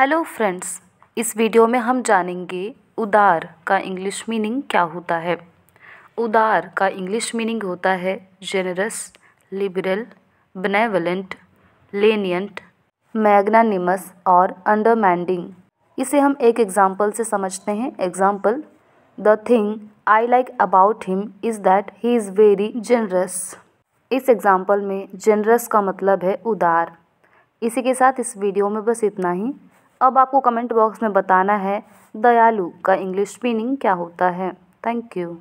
Hello friends इस video में हम जानेंगे उदार का इंग्लिश मीनिंग क्या होता है। उदार का इंग्लिश मीनिंग होता है generous liberal benevolent lenient magnanimous और अंडरमैंडिंग इसे हम एक एग्ज़ाम्पल से समझते हैं। Example the thing I like about him is that he is very generous इस एग्ज़ाम्पल में जेनरस का मतलब है उदार। इसी के साथ इस वीडियो में बस इतना ही। अब आपको कमेंट बॉक्स में बताना है, दयालु का इंग्लिश मीनिंग क्या होता है? Thank you